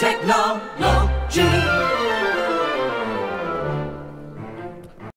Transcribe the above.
technology.